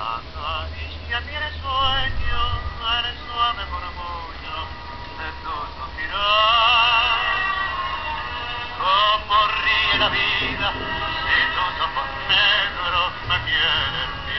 y si a ti eres sueño, el suave de tu suspirar. Como ríe la vida si tus ojos negros me quieren.